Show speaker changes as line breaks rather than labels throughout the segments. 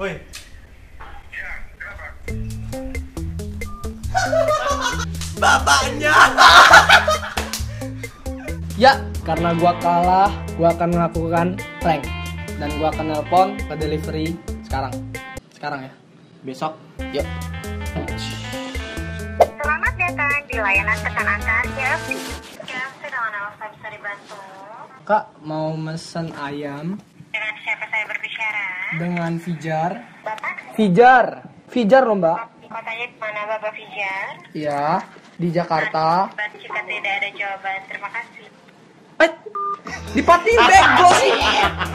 Woi. Bapaknya.
Ya, karena gua kalah, gua akan melakukan prank dan gua akan nelpon ke delivery sekarang. Sekarang ya. Besok. Yuk.
Selamat datang di layanan pesan antar KFC. Nama saya bisa dibantu.
Kak, mau mesen ayam
Dengan siapa saya berbicara?
Dengan Fijar.
Bapak,
Fijar. Fijar loh, Mbak.
kotanya di mana Bapak Fijar?
Ya, di Jakarta.
Dan jika tidak ada jawaban, terima kasih.
Eh, dipatiin bego sih.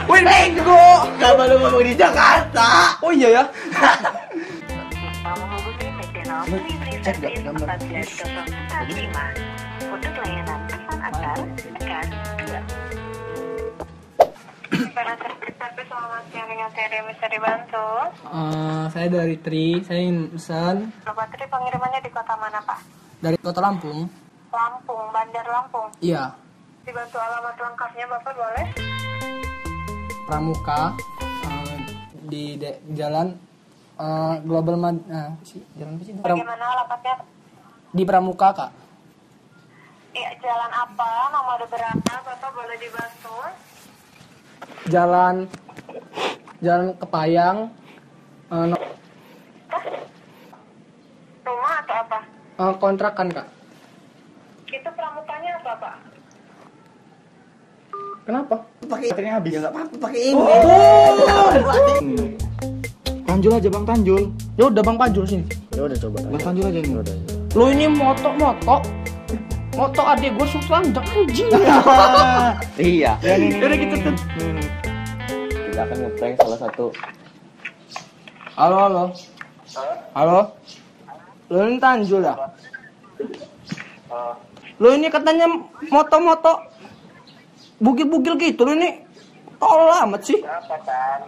Woi, bego.
Kenapa lu ngomong di Jakarta?
Oh iya ya. Cek gambar?
14045 untuk layanan pesan antar tekan 2. Service selamat siang dengan saya dibantu.
Eh, saya dari Tri, saya ingin pesan
Bapak Tri pengirimannya di kota mana Pak?
dari Kota Lampung.
Lampung, Bandar Lampung.
Iya,
Dibantu alamat lengkapnya Bapak boleh?
Pramuka eh, di de- jalan eh, Global Mad nah, sih, jalan apa sih?
Bagaimana alamatnya?
di Pramuka, Kak.
Iya, jalan apa? Nomor berapa? Bapak boleh dibantu?
Jalan Jalan Kepayang eh, no-
Rumah atau apa?
eh, kontrakan, Kak.
Itu pramukanya apa Pak?
Kenapa?
Pakai baterainya habis ya enggak apa-apa pakai ini.
Tanjul aja Bang Tanjul.
Ya udah Bang Pajul sini.
Ya udah coba.
Bang Tanjul aja nih.
Lu ini moto-moto. Moto adik gue suka anjing anjing.
Iya.
Udah gitu tuh.
Kita akan ngeprank salah satu.
Halo, halo. Halo. Lu ini Tanjul ya? Lu ini katanya moto-moto bugil-bugil gitu lu ini tolol amat sih.
Kan?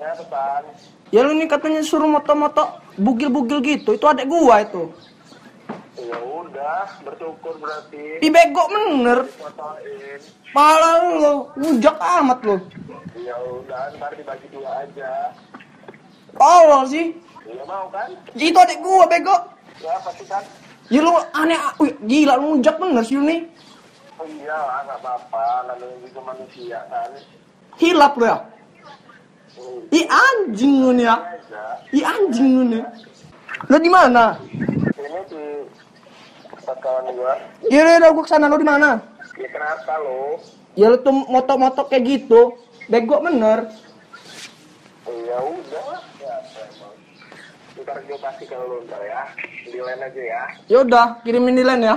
Ya depan.
Ya lu ini katanya suruh moto-moto bugil-bugil gitu. Itu adek gua itu.
Ya udah, bersyukur berarti.
Ih bego bener. Pala lu, ngujak amat lu.
Ya udah, ntar dibagi dua aja.
Tolol sih.
Ya mau kan?
Itu adek gua bego.
Ya pasti kan?
Ya lu aneh, wih, gila lu ngujak bener sih lu nih.
Oh iya lah, nggak apa-apa. Namanya juga manusia kan.
Hilap lu ya. Ih anjing lu nih ya.
Aja.
Ih anjing lu nih. Lu di mana?
Tempat kawan gua.
Ya udah udah, gua ke sana lu di mana?
Ya kenapa lo?
Ya lu tuh moto-moto kayak gitu. Bego bener.
Ya udah. Ya. Ntar gue pasti ke lu ntar ya. Di lain aja ya.
Ya udah, kirimin di line ya.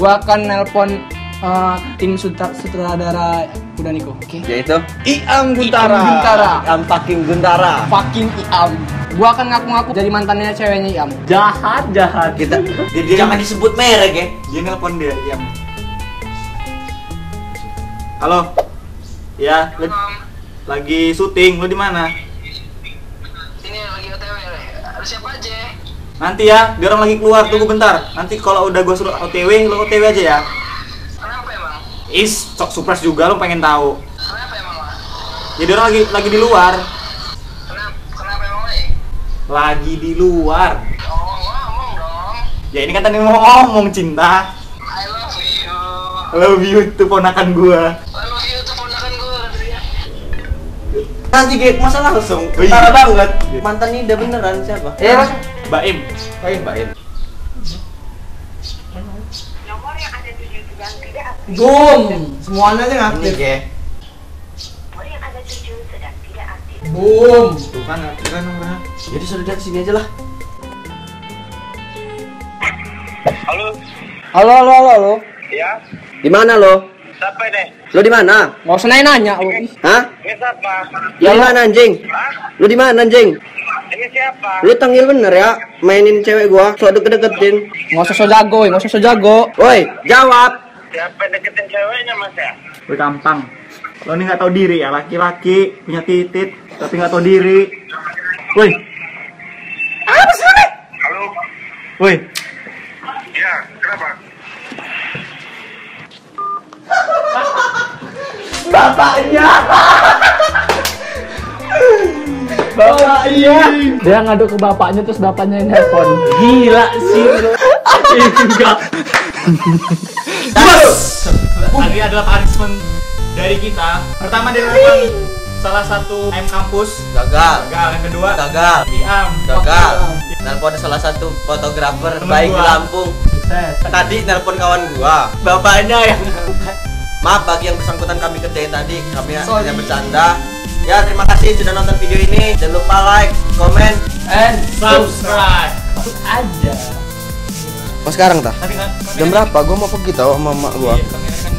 Gua akan nelpon eh, tim sutra- sutradara Kuda Niko. Oke.
Yaitu Iam Guntara.
Iam Guntara.
Iam fucking Guntara.
Fucking Iam. Gua akan ngaku-ngaku jadi mantannya ceweknya Iam.
Jahat, jahat. Kita jangan disebut merek ya.
Dia nelpon dia, Iam. Halo. Ya, lu- lagi syuting. Lu di mana?
Ini lagi OTW. Ada siapa aja?
Nanti ya, dia orang lagi keluar. Tunggu bentar. Nanti kalau udah gua suruh OTW, lu OTW aja ya. Is, sok surprise juga lu pengen tahu.
Kenapa emang lah?
Jadi orang lagi lagi di luar.
Kenapa? Kenapa emang lagi?
Lagi di luar.
Oh ngomong dong.
Ya ini kan tadi mau ngomong cinta.
I love you.
Love you itu ponakan gua.
I love you ponakan.
Nanti Gek, masa langsung?
Oh, iya.
Banget. Mantan ini udah beneran siapa?
Eh.
Baim.
Baim, Baim.
Nomor yang ada tujuh sedang tidak aktif.
Boom. Semuanya aja
Ini
ngaktif.
Gek.
Nomor yang ada tujuh sedang tidak aktif.
Boom.
Tuh kan, kan nomornya.
Jadi suruh dia ke sini aja lah.
Halo?
Halo, halo, halo, halo.
Ya?
Di mana lo?
Siapa ini?
Lo di mana?
Nggak usah lu. Ih.
Hah?
Ini siapa?
Di mana anjing?
Hah?
Lo di mana anjing?
Ini siapa?
Lu tanggil bener ya, mainin cewek gua, so deket-deketin.
Nggak usah so jago, nggak usah so jago.
Woi, jawab.
Siapa yang deketin ceweknya mas ya?
Woi gampang. Lo ini nggak tahu diri ya, laki-laki punya titit tapi nggak tahu diri. Woi,
Halo?
woi,
Ya, kenapa?
Bapaknya. Bapaknya.
Dia ngadu ke bapaknya terus bapaknya yang nelpon.
Gila sih lu.
Enggak. Tadi adalah punishment dari kita. Pertama dia salah satu M kampus.
Gagal.
Gagal. Yang kedua
Gagal.
Iam.
Gagal. Nelpon salah satu fotografer
Temen
baik di. Lampung. Tadi nelpon kawan gua. Bapaknya yang Maaf bagi yang bersangkutan kami kerjain tadi, kami hanya bercanda. Ya, terima kasih sudah nonton video ini. Jangan lupa like, comment,
And
Subscribe.
aja.
Oh sekarang tah? Jam berapa? Gua mau pergi tau sama mak gua.
Iya,